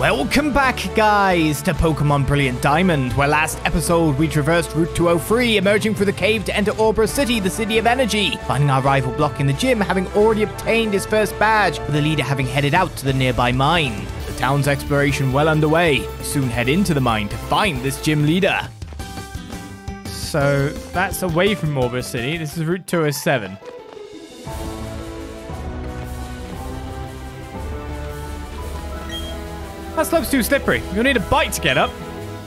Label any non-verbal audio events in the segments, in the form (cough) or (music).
Welcome back, guys, to Pokemon Brilliant Diamond, where last episode we traversed Route 203, emerging through the cave to enter Oreburgh City, the city of energy, finding our rival Block in the gym having already obtained his first badge, with the leader having headed out to the nearby mine. The town's exploration well underway. We soon head into the mine to find this gym leader. So that's away from Oreburgh City. This is Route 207. That slope's too slippery. You'll need a bike to get up.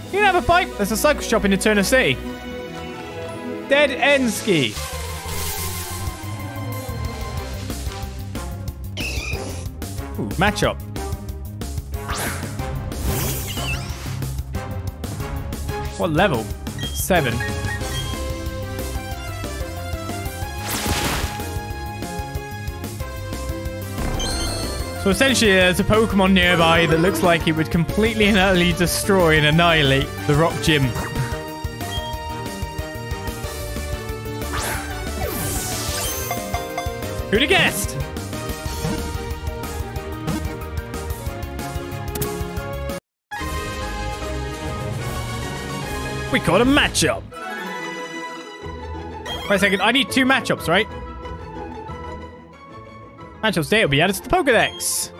You can have a bike. There's a cycle shop in Eterna City. Dead end ski. Ooh, Machop. What level? Seven. So essentially, there's a Pokemon nearby that looks like it would completely and utterly destroy and annihilate the Rock Gym. Who'd have guessed? We got a Machop. Wait a second, I need two Machops, right? Machop's data will be added to the Pokedex.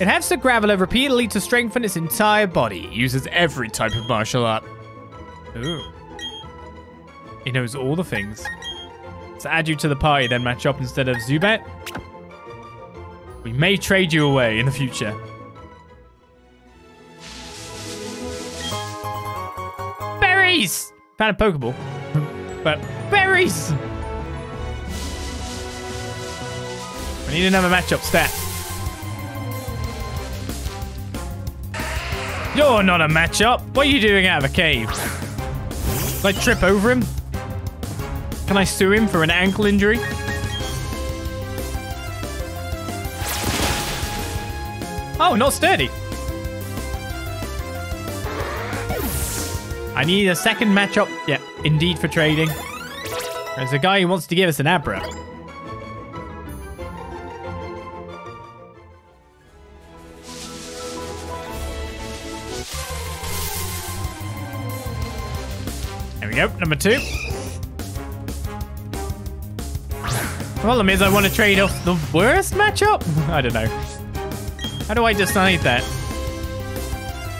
It has to gravel repeatedly to strengthen its entire body. It uses every type of martial art. Ooh. He knows all the things. Let's add you to the party, then Machop instead of Zubat. We may trade you away in the future. Berries! Found a Pokeball. (laughs) but berries! I need another Machop stat. You're not a Machop. What are you doing out of a cave? Can I trip over him? Can I sue him for an ankle injury? Oh, not sturdy. I need a second Machop. Yeah, indeed for trading. There's a guy who wants to give us an Abra. Go, number two. Problem is I want to trade off the worst Machop? (laughs) I don't know. How do I decide that?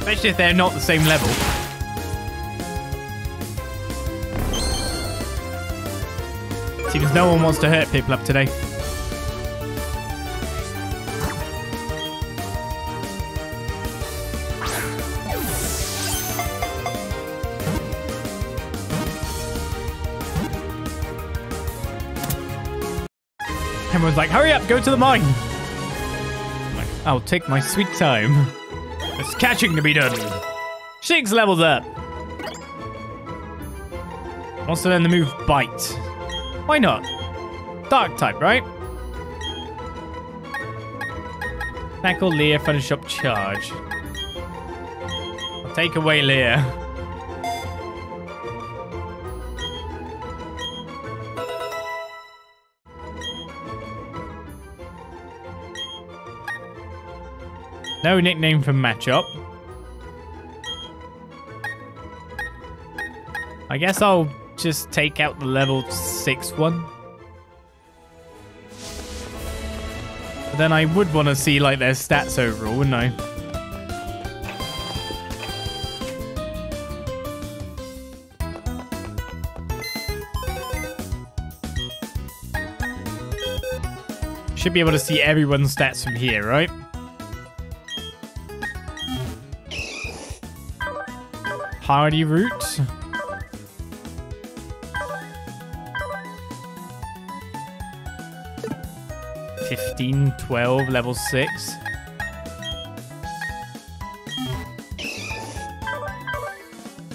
Especially if they're not the same level. Seems no one wants to hurt people up today. Go to the mine. I'll take my sweet time. There's catching to be done. Shinx levels up. Wants to learn the move Bite. Why not? Dark type, right? Tackle Leer, finish up charge. I'll take away Leer. No nickname for Machop. I guess I'll just take out the level 6 one. But then I would want to see like their stats overall, wouldn't I? Should be able to see everyone's stats from here, right? Party route. Fifteen, twelve, level six.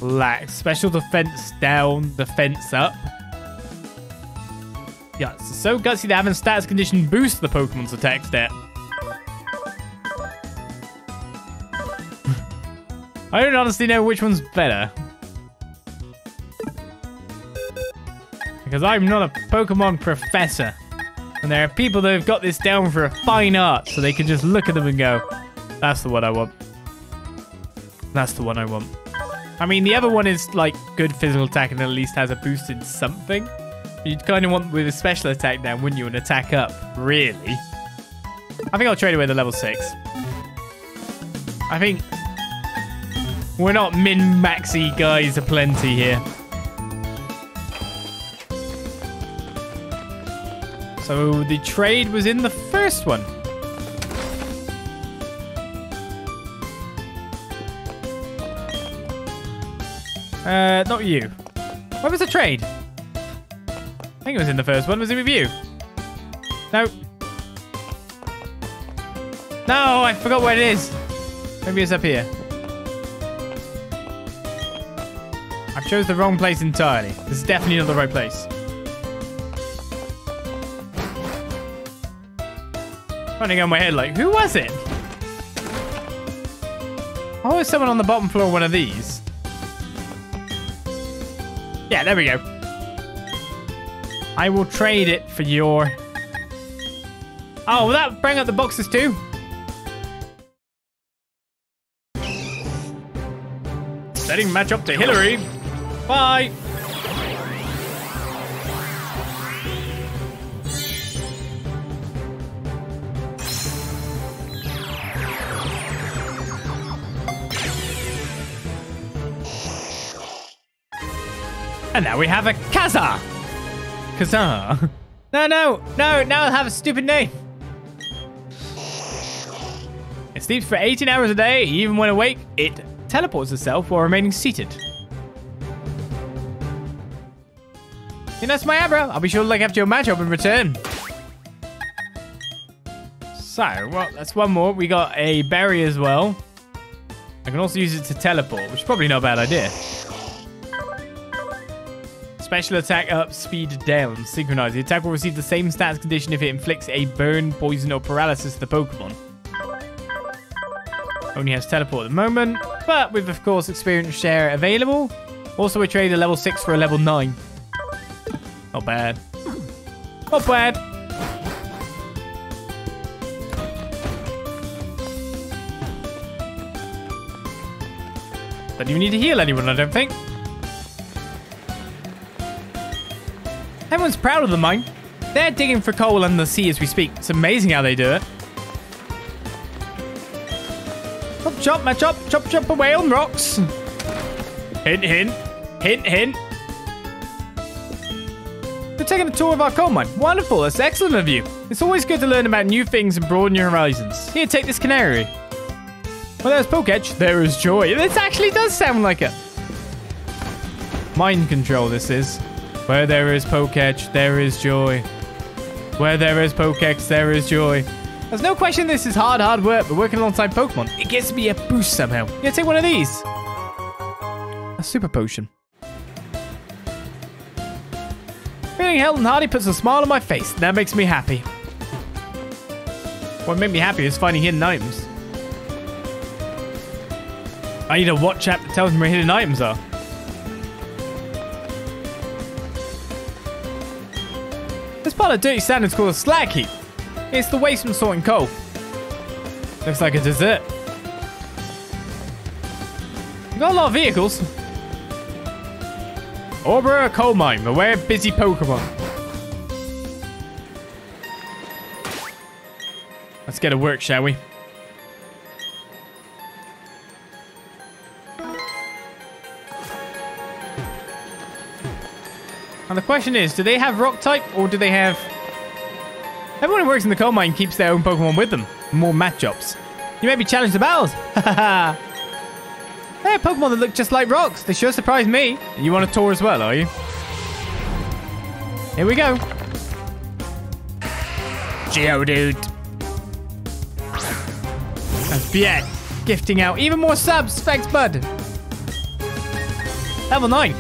Lax. Special defense down, defense up. Yeah, so gutsy that having status condition boost the Pokemon's attack stat. I don't honestly know which one's better. Because I'm not a Pokemon professor. And there are people that have got this down for a fine art, so they can just look at them and go, that's the one I want. That's the one I want. I mean, the other one is like good physical attack and at least has a boost in something. You'd kind of want with a special attack down, wouldn't you? An attack up, really. I think I'll trade away the level 6. I think we're not min-maxy guys aplenty here. So the trade was in the first one. Uh, not you. Where was the trade? I think it was in the first one. Was it with you? No. No, I forgot where it is. Maybe it's up here. Chose the wrong place entirely. This is definitely not the right place. Running on my head like, who was it? Oh, there's someone on the bottom floor one of these. Yeah, there we go. I will trade it for your... Oh, will that bring up the boxes too? Setting Machop to Hillary. Bye. And now we have a Kazza. Kazza. (laughs) No, no, no, now I'll have a stupid name. It sleeps for 18 hours a day. Even when awake, it teleports itself while remaining seated. And that's my Abra. I'll be sure to look after your Machop in return. So, well, that's one more. We got a berry as well. I can also use it to teleport, which is probably not a bad idea. Special attack up, speed down. Synchronize. The attack will receive the same stats condition if it inflicts a burn, poison, or paralysis to the Pokemon. Only has teleport at the moment, but with, of course, experience share available. Also, we trade a level 6 for a level 9. Not bad. Not bad. Don't even need to heal anyone, I don't think. Everyone's proud of the mine. They're digging for coal in the sea as we speak. It's amazing how they do it. Chop, chop, my chop, chop, chop away on rocks. Hint, hint, hint, hint. Taking a tour of our coal mine. Wonderful, that's excellent of you. It's always good to learn about new things and broaden your horizons. Here, take this canary. Well, there's Poketch. There is joy. This actually does sound like it. Mind control, this is. Where there is Poketch, there is joy. Where there is Pokex, there is joy. There's no question this is hard, hard work, but working alongside Pokemon, it gives me a boost somehow. Yeah, take one of these. A super potion. Feeling held and hearty puts a smile on my face. That makes me happy. What made me happy is finding hidden items. I need a watch app that tells me where hidden items are. This part of Dirty Sand is called a slag heap. It's the waste from sorting coal. Looks like a dessert. Got a lot of vehicles. Oreburgh coal mine. Beware busy Pokemon. Let's get to work, shall we? And the question is, do they have rock type or do they have... Everyone who works in the coal mine keeps their own Pokemon with them. More Machops. You may be challenged to battles. (laughs) they have Pokemon that look just like rocks. They sure surprised me. You want a tour as well, are you? Here we go. Geodude. And Biet gifting out even more subs. Thanks, bud. Level 9.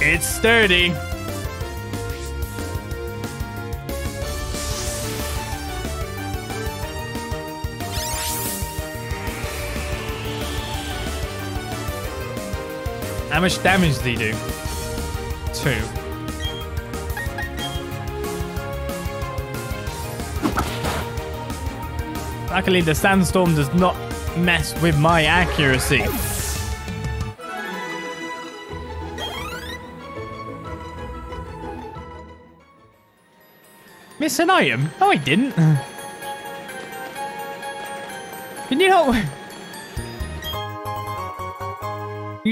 It's sturdy. How much damage do you do? Two. Luckily, the sandstorm does not mess with my accuracy. Miss an item? No, I didn't. Can you not...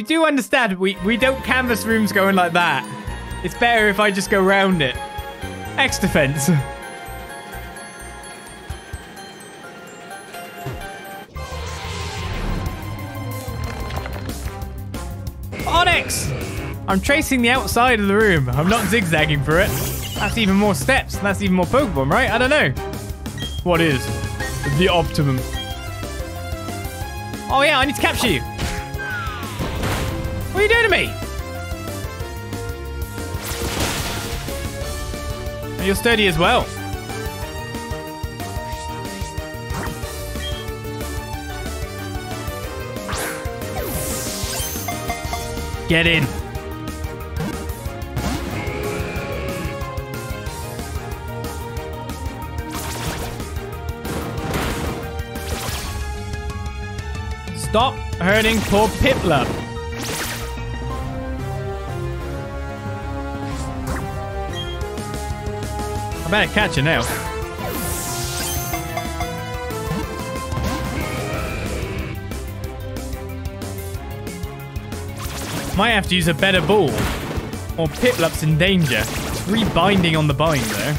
do understand, we, we don't canvas rooms going like that. It's better if I just go around it. X defense. (laughs) Onix! I'm tracing the outside of the room. I'm not zigzagging for it. That's even more steps. That's even more Pokemon, right? I don't know. What is the optimum? Oh yeah, I need to capture you. What are you doing to me? And You're sturdy as well. Get in. Stop hurting poor Piplup. I better catch it now. Might have to use a better ball. Or Piplup's in danger. Rebinding on the bind there.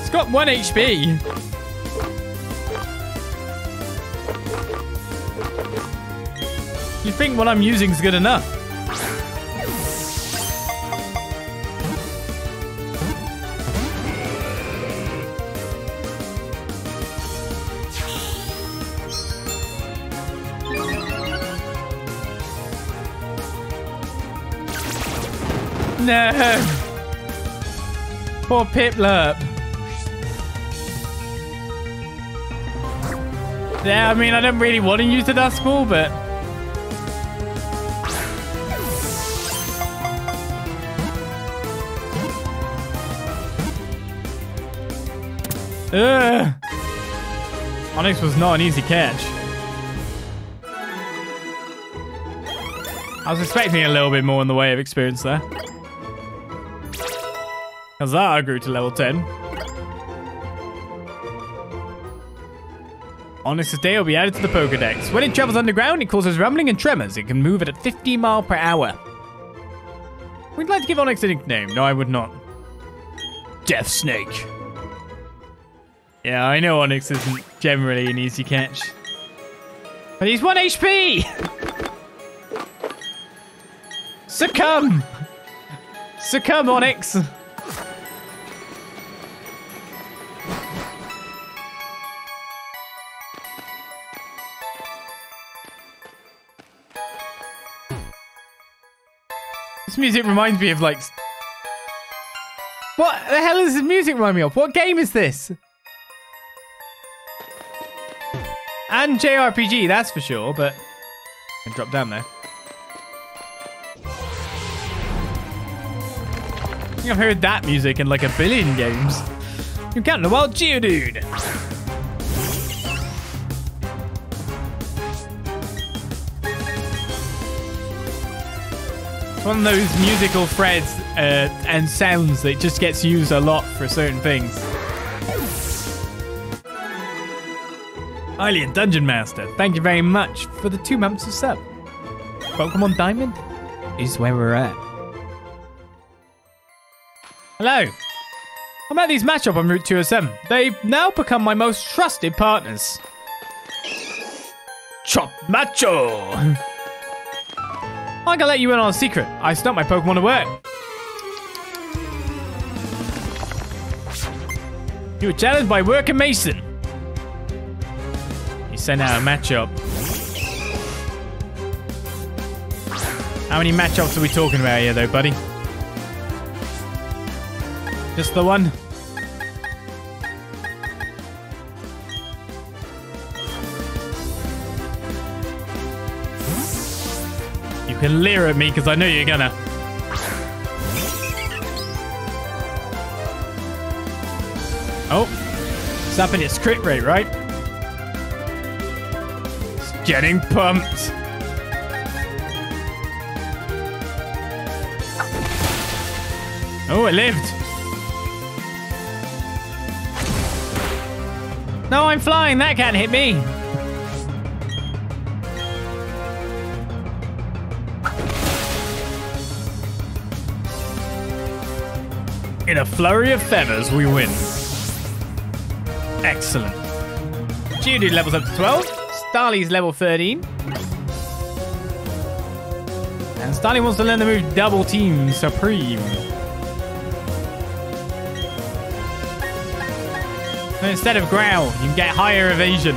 It's got 1 HP. You think what I'm using is good enough? No! Poor Piplup. Yeah, I mean, I don't really want to use the Dusk Ball, but... Ugh. Onix was not an easy catch. I was expecting a little bit more in the way of experience there. Huzzah, grew to level 10. Onix's day will be added to the Pokedex. When it travels underground, it causes rumbling and tremors. It can move at 50 mile per hour. We'd like to give Onix a nickname. No, I would not. Death Snake. Yeah, I know Onix isn't generally an easy catch. But he's 1 HP! Succumb! Succumb, Onix! Music reminds me of like... What the hell is this music remind me of? What game is this? And JRPG, that's for sure, but... I drop down there. I've heard that music in like a billion games. You're counting the wild Geodude. It's one of those musical threads uh, and sounds that just gets used a lot for certain things. Alien Dungeon Master, thank you very much for the two months of sub. Pokemon Diamond is where we're at. Hello. I met these Machop on Route 207. They've now become my most trusted partners. Chop Macho! (laughs) I can let you in on a secret. I stumped my Pokemon to work. You were challenged by Worker Mason. You sent out a Machop. How many Machops are we talking about here, though, buddy? Just the one? Can leer at me because I know you're gonna. Oh, it's upping its crit rate, right? It's getting pumped. Oh, it lived. No, I'm flying. That can't hit me. In a flurry of feathers, we win. Excellent. Geodude levels up to 12. Starly's level 13. And Starly wants to learn the move Double Team Supreme. instead of growl, you can get higher evasion.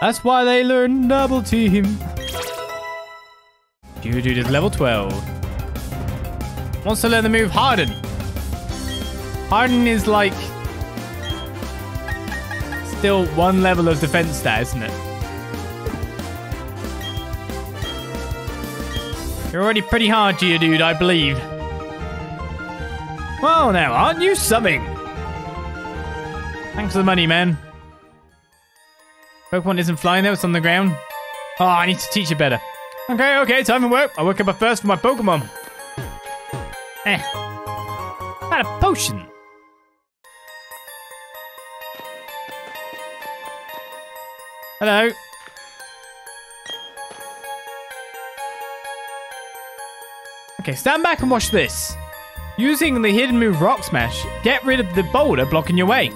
That's why they learn Double Team. Geodude is level 12. Wants to learn the move Harden. Harden is like... Still one level of defense stat, isn't it? You're already pretty hard, Geodude, I believe. Well now, aren't you subbing? Thanks for the money, man. Pokemon isn't flying though, it's on the ground. Oh, I need to teach it better. Okay, okay, time to work. I'll work up first for my Pokemon. Eh. Got a potion. Hello. Okay, stand back and watch this. Using the hidden move Rock Smash, get rid of the boulder blocking your way.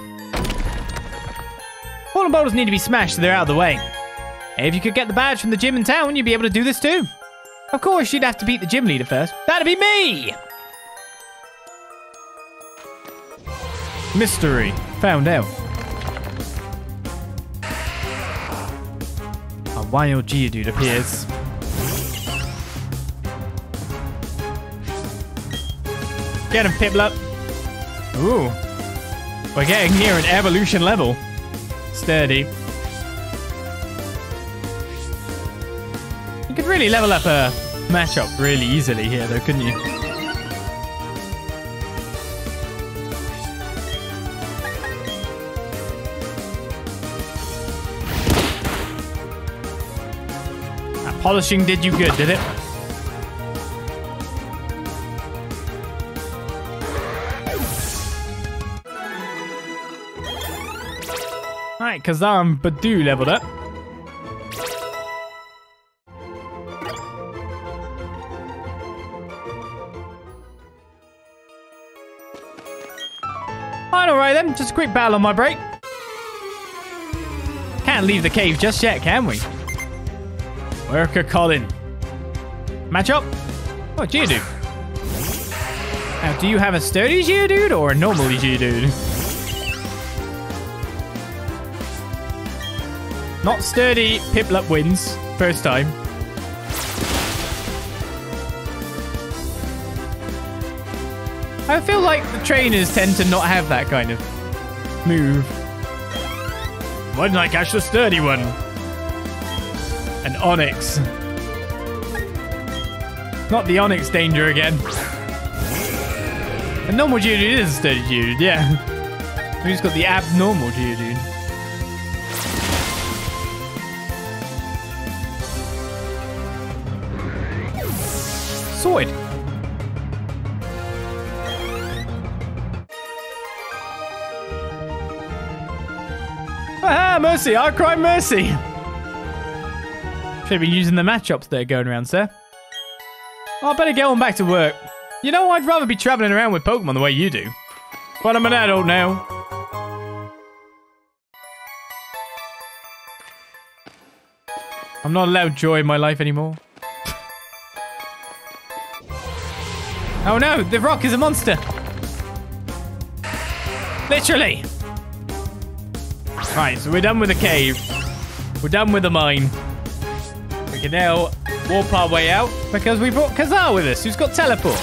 All the boulders need to be smashed so they're out of the way. If you could get the badge from the gym in town, you'd be able to do this too. Of course, you'd have to beat the gym leader first. That'd be me! Mystery. Found out. A wild Geodude appears. Get him, Piplup. Ooh. We're getting near an evolution level. Sturdy. Really level up a Machop really easily here, though, couldn't you? That polishing did you good, did it? Right, Kazam Badu leveled up. Quick battle on my break. Can't leave the cave just yet, can we? Worker Colin. Machop? Oh, Geodude. Now, do you have a sturdy Geodude or a normal Geodude? Not sturdy. Piplup wins. First time. I feel like the trainers tend to not have that kind of move. Why didn't I catch the sturdy one? An Onix. Not the Onix danger again. A normal Geodude is a sturdy Geodude, yeah. (laughs) We just got the abnormal Geodude. Mercy! I cry mercy! Should be using the Machops that are going around, sir. Oh, I better get on back to work. You know, I'd rather be traveling around with Pokemon the way you do. But I'm an adult now. I'm not allowed joy in my life anymore. Oh no, the rock is a monster. Literally. Right, so we're done with the cave. We're done with the mine. We can now warp our way out because we brought Kazza with us, who's got teleport.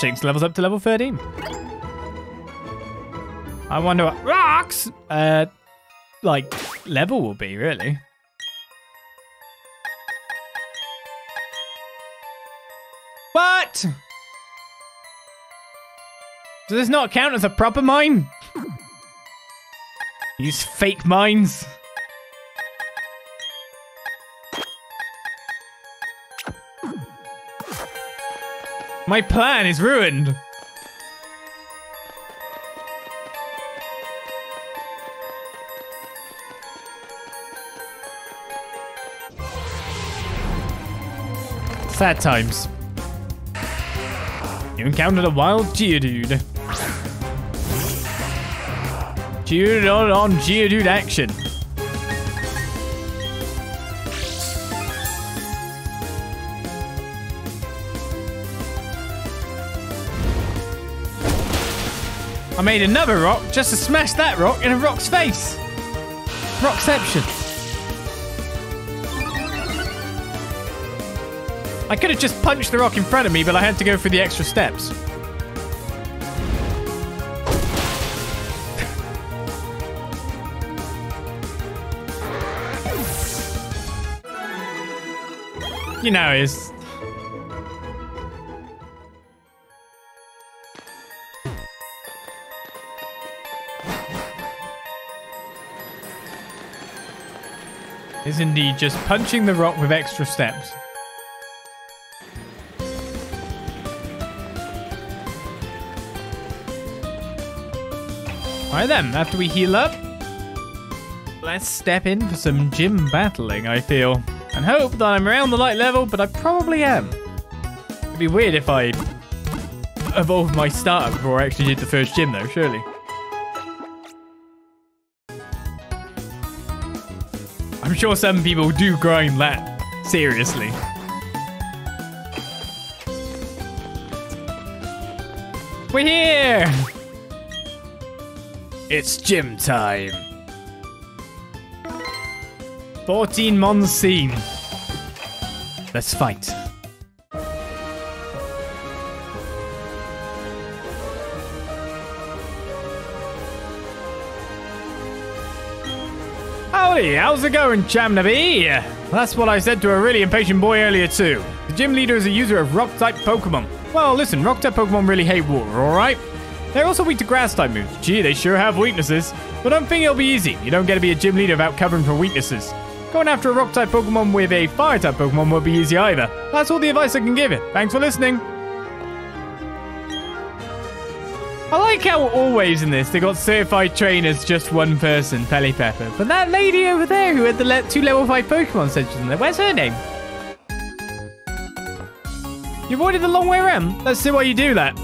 Shinx levels up to level 13. I wonder what... Rocks! Uh, like, level will be, really. What? Does this not count as a proper mine? Use fake mines. My plan is ruined. Sad times. You encountered a wild Geodude. Geodude on, on Geodude action. I made another rock just to smash that rock in a rock's face. Rockception. I could have just punched the rock in front of me, but I had to go through the extra steps. (laughs) you know, it's... Is indeed just punching the rock with extra steps. Alright then, after we heal up, let's step in for some gym battling, I feel. And hope that I'm around the light level, but I probably am. It'd be weird if I evolved my starter before I actually did the first gym though, surely. I'm sure some people do grind that seriously. We're here! It's gym time. 14 Monsoon. Let's fight. Howdy, how's it going, Chamnaby? That's what I said to a really impatient boy earlier too. The gym leader is a user of rock-type Pokemon. Well, listen, rock-type Pokemon really hate water, alright? They're also weak to grass type moves. Gee, they sure have weaknesses. But I'm thinking it'll be easy. You don't get to be a gym leader without covering for weaknesses. Going after a rock type Pokemon with a fire type Pokemon won't be easy either. That's all the advice I can give it. Thanks for listening. I like how always in this they got certified trainers just one person, Pelipper. But that lady over there who had the le two level 5 Pokemon centers in there, where's her name? You avoided the long way around. Let's see why you do that.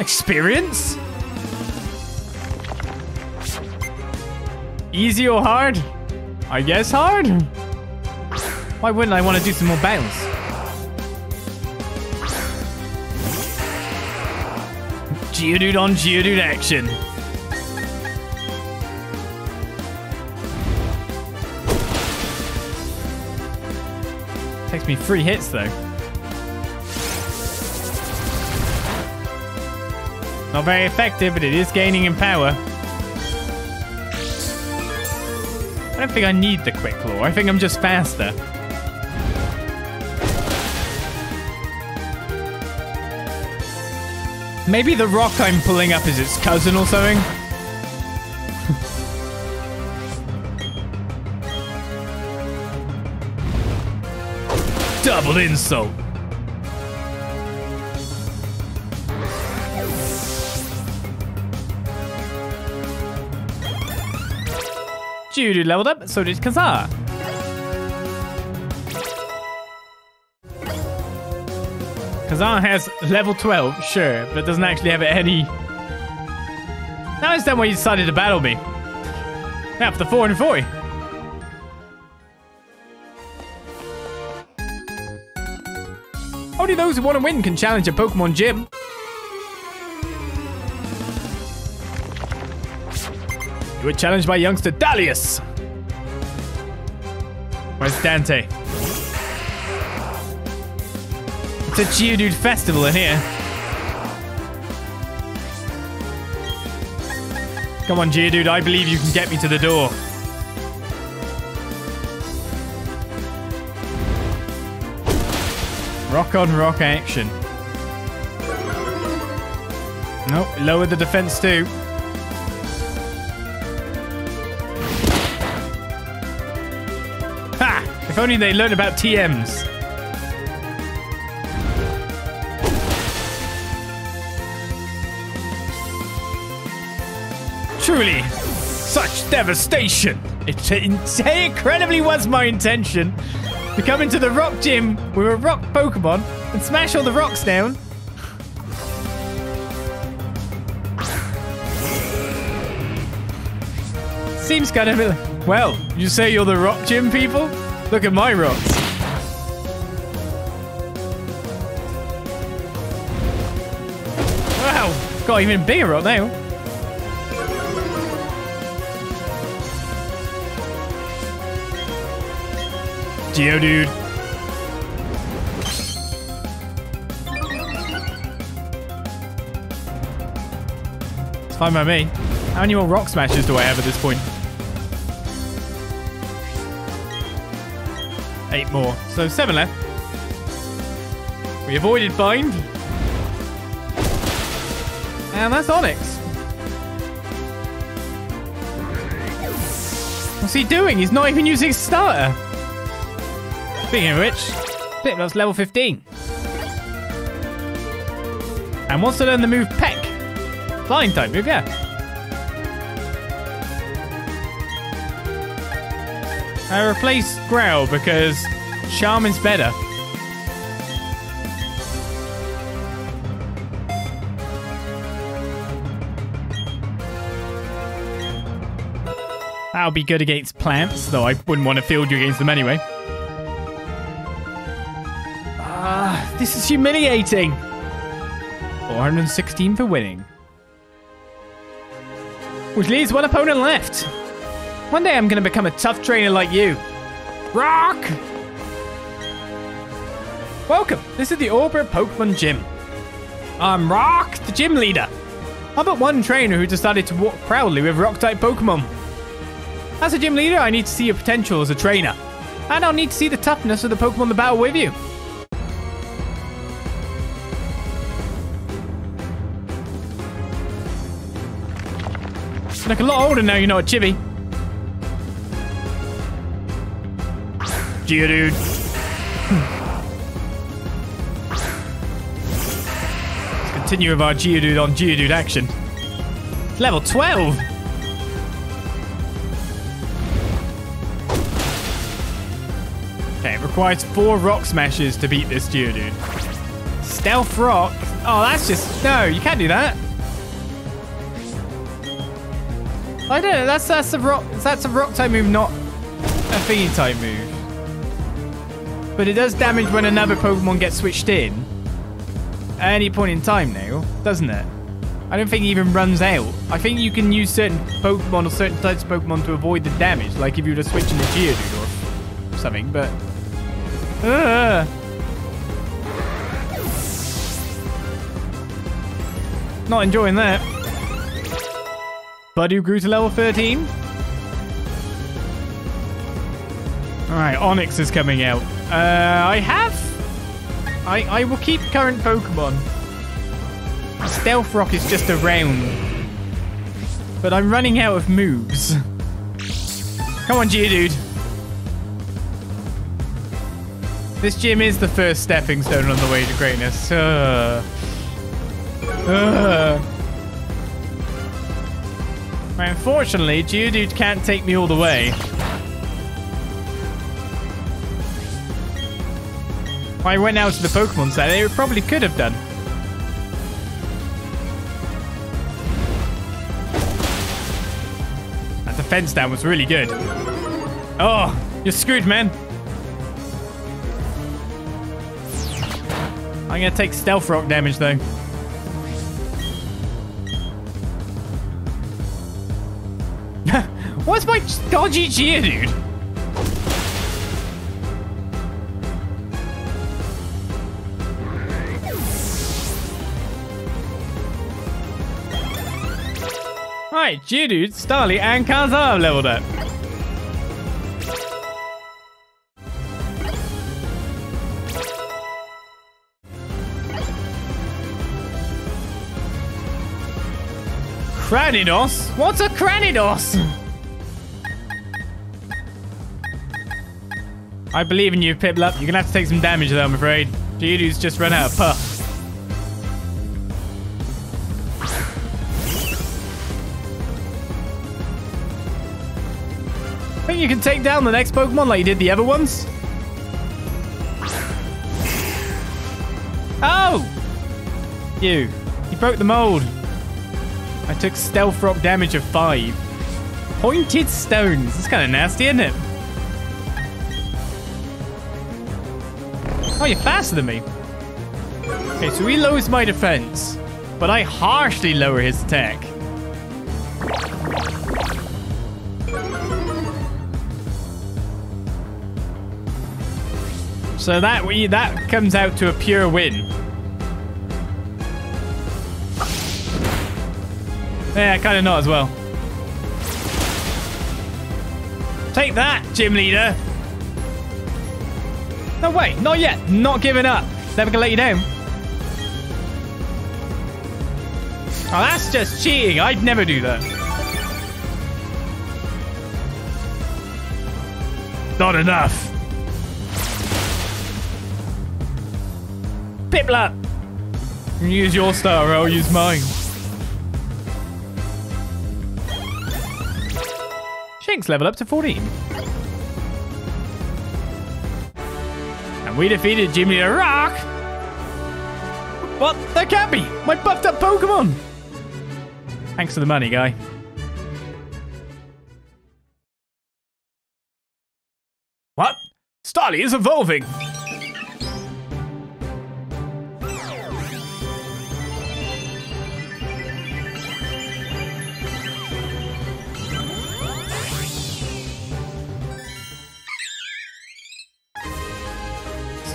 Experience? Easy or hard? I guess hard? Why wouldn't I want to do some more battles? Geodude on Geodude action. Takes me three hits though. Not very effective, but it is gaining in power. I don't think I need the quick claw. I think I'm just faster. Maybe the rock I'm pulling up is its cousin or something? (laughs) Double insult. Geodude leveled up, so did Kazza. Kazza has level 12, sure, but doesn't actually have any... Now I understand why you decided to battle me. Now for the 4 and 4. Only those who want to win can challenge a Pokemon gym. You were challenged by youngster Darius. Where's Dante? It's a Geodude festival in here. Come on, Geodude, I believe you can get me to the door. Rock on rock action. Nope, lower the defense too. Only they learned about TMs. Truly, such devastation. It, it incredibly was my intention to come into the rock gym with a rock Pokemon and smash all the rocks down. Seems kind of... Well, you say you're the rock gym people? Look at my rocks. Wow, got even bigger rock now. Geodude. It's fine by me. How many more rock smashes do I have at this point? More. So seven left. We avoided bind. And that's Onix. What's he doing? He's not even using starter. Speaking of which, that's level 15. And wants to learn the move Peck. Flying type move, yeah. I replace Growl because Charmin's better. That'll be good against plants, though I wouldn't want to field you against them anyway. Ah, this is humiliating. 416 for winning. Which leaves one opponent left. One day I'm going to become a tough trainer like you. Roark! Welcome. This is the Oreburgh Pokemon Gym. I'm Roark, the gym leader. I'm but one trainer who decided to walk proudly with Rock-type Pokemon. As a gym leader, I need to see your potential as a trainer. And I'll need to see the toughness of the Pokemon that battle with you. look a lot older now, you know what, Chibi. Geodude. (laughs) continue with our Geodude on Geodude action. Level 12! Okay, it requires four rock smashes to beat this Geodude. Stealth rock? Oh, that's just... No, you can't do that. I don't know. That's that's a rock. That's a rock type move, not a fiend type move. But it does damage when another Pokemon gets switched in. Any point in time now, doesn't it? I don't think it even runs out. I think you can use certain Pokemon or certain types of Pokemon to avoid the damage, like if you were to switch into Geodude or something, but... Uh, not enjoying that. Buddy grew to level 13. Alright, Onix is coming out. Uh, I have... I, I will keep current Pokemon. Stealth Rock is just around. But I'm running out of moves. Come on, Geodude. This gym is the first stepping stone on the way to greatness. Uh. Uh. Unfortunately, Geodude can't take me all the way. I went out to the Pokemon Center, they probably could have done. That defense down was really good. Oh, you're screwed, man. I'm going to take Stealth Rock damage, though. (laughs) What's my dodgy Geodude? Right, Geodude, Starly, and Kazza have leveled up. Cranidos? What's a Cranidos? (laughs) I believe in you, Piplup. You're gonna have to take some damage though, I'm afraid. Geodude's just run out of puff. You can take down the next Pokemon like you did the other ones? Oh! You. You broke the mold. I took stealth rock damage of five. Pointed stones. That's kind of nasty, isn't it? Oh, you're faster than me. Okay, so he lowers my defense, but I harshly lower his attack. So that we that comes out to a pure win. Yeah, kind of not as well. Take that, gym leader. No, way, not yet. Not giving up. Never gonna let you down. Oh, that's just cheating. I'd never do that. Not enough. Piplup! Use your star, I'll use mine. Shinx level up to 14. And we defeated Jimmy the Rock! What? That can't be! My buffed up Pokemon! Thanks for the money, guy. What? Starly is evolving!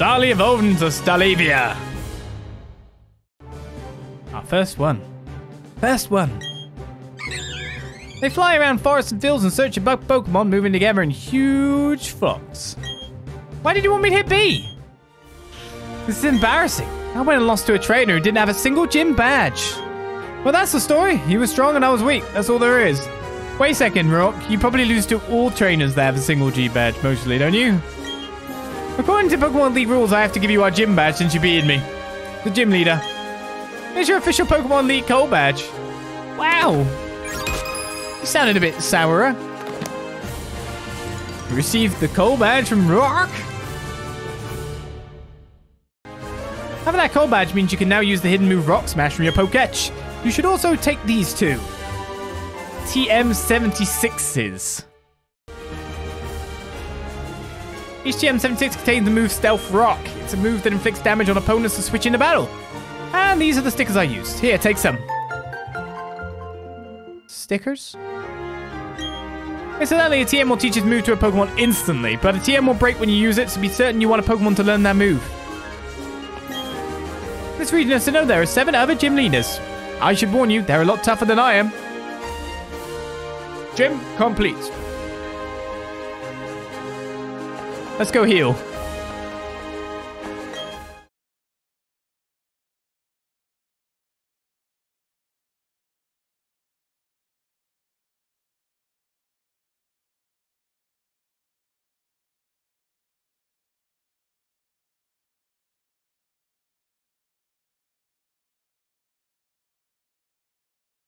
Evolved into Staravia. Our first one. First one. They fly around forests and fields in search of Pokemon moving together in huge flocks. Why did you want me to hit B? This is embarrassing. I went and lost to a trainer who didn't have a single gym badge. Well, that's the story. He was strong and I was weak. That's all there is. Wait a second, Roark. You probably lose to all trainers that have a single G badge, mostly, don't you? According to Pokemon League rules, I have to give you our gym badge since you beat me. The gym leader. Here's your official Pokemon League Coal badge. Wow. You sounded a bit sourer. You received the Coal badge from Roark? Having that Coal badge means you can now use the hidden move Rock Smash from your Poketch. You should also take these two. TM76s. Each TM76 contains the move Stealth Rock. It's a move that inflicts damage on opponents to switch into battle. And these are the stickers I used. Here, take some. Stickers? Incidentally, a TM will teach its move to a Pokemon instantly, but a TM will break when you use it, so be certain you want a Pokemon to learn that move. This region has to know there are seven other gym leaders. I should warn you, they're a lot tougher than I am. Gym complete. Let's go heal.